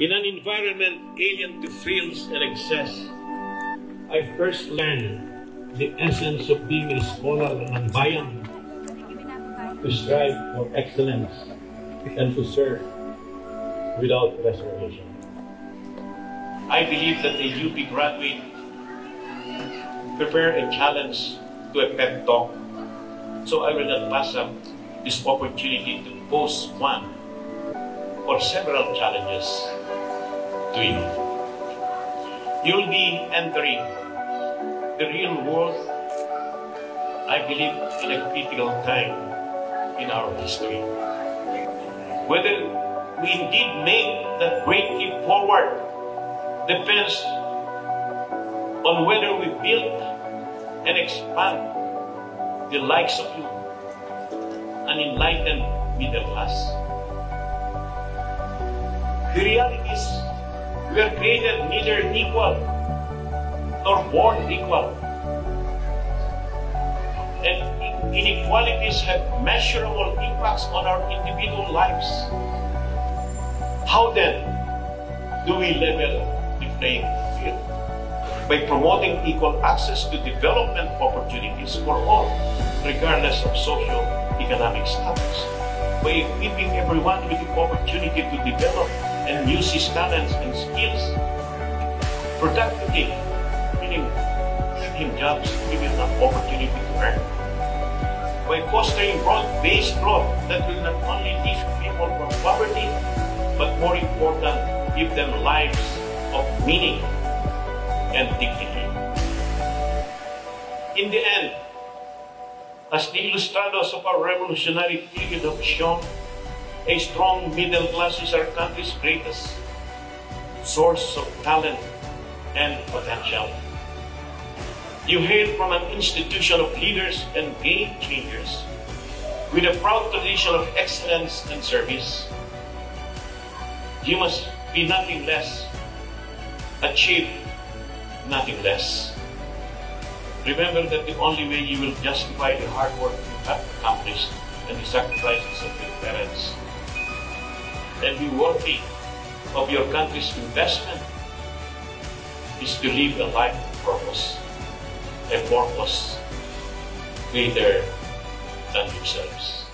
In an environment alien to frills and excess, I first learned the essence of being a scholar ng bayan, to strive for excellence and to serve without reservation. I believe that the UP graduate prepare a challenge to a pep talk, so I will not pass up this opportunity to pose one or several challenges to you. You'll be entering the real world, I believe, in a critical time in our history. Whether we indeed make that great leap forward depends on whether we build and expand the likes of you, an enlightened middle class. The reality is, we are created neither equal nor born equal. And inequalities have measurable impacts on our individual lives. How then do we level the playing field? By promoting equal access to development opportunities for all, regardless of socio-economic status. By equipping everyone with the opportunity to develop and use his talents and skills productively, meaning give him jobs, give him an opportunity to earn. By fostering broad-based growth that will not only lift people from poverty, but more important, give them lives of meaning and dignity. In the end, as the ilustrados of our revolutionary period have shown, a strong middle class is our country's greatest source of talent and potential. You hail from an institution of leaders and game changers with a proud tradition of excellence and service. You must be nothing less, achieve nothing less. Remember that the only way you will justify the hard work you have accomplished and the sacrifices of your parents and be worthy of your country's investment is to live a life of purpose, a purpose greater than yourselves.